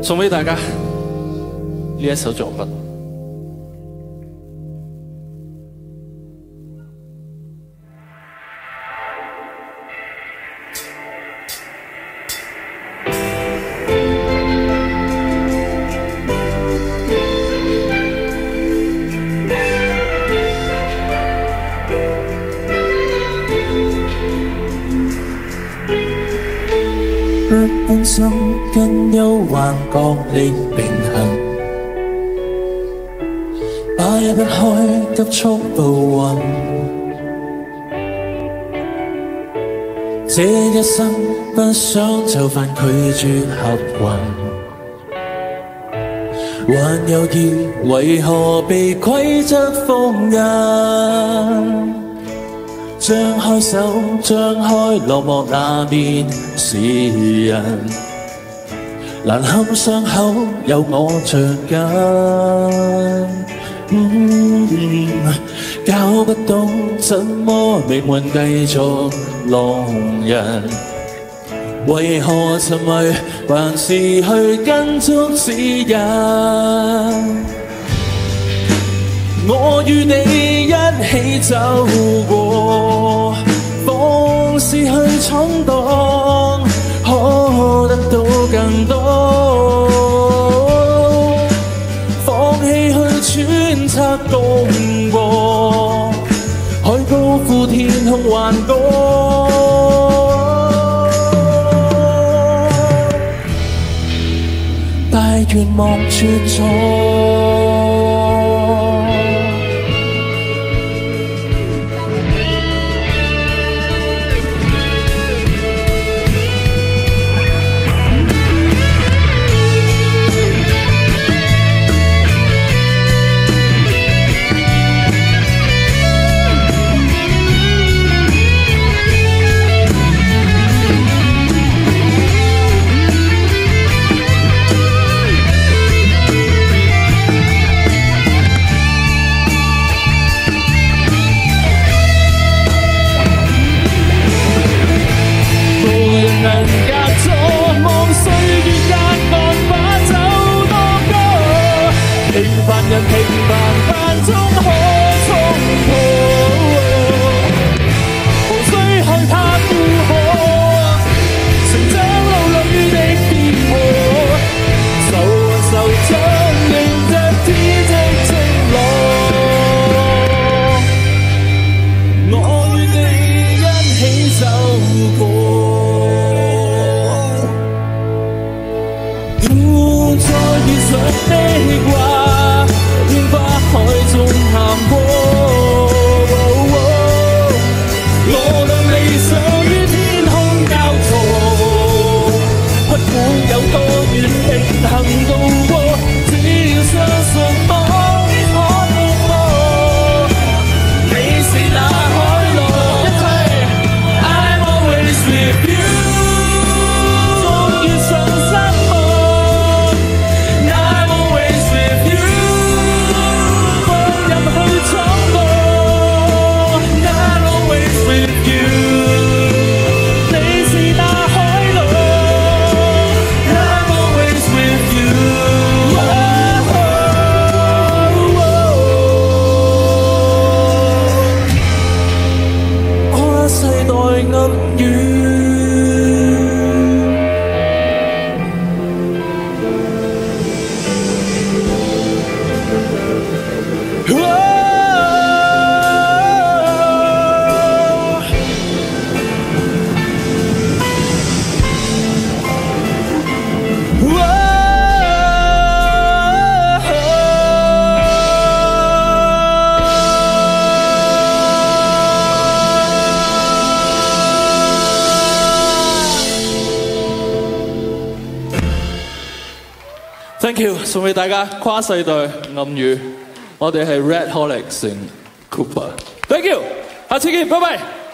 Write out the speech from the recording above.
送俾大家呢一首作品。不甘心跟忧患角力并行，擺不開急速步運。這一生不想就犯拒絕合群，還猶豫為何被規則封印？张开手，张开落幕那面是人，难堪伤口有我着紧。嗯，搞不懂怎么命运继续弄人，为何沉迷还是去跟足指引？我与你一 一起走过，放肆去闯荡，可得到更多。放棄去揣測共過，海高呼天空幻歌。大願望絕錯。走过，Thank you，送俾大家跨世代暗語，我哋係 Red Holics 成 Cooper。Thank you，下次見，拜拜。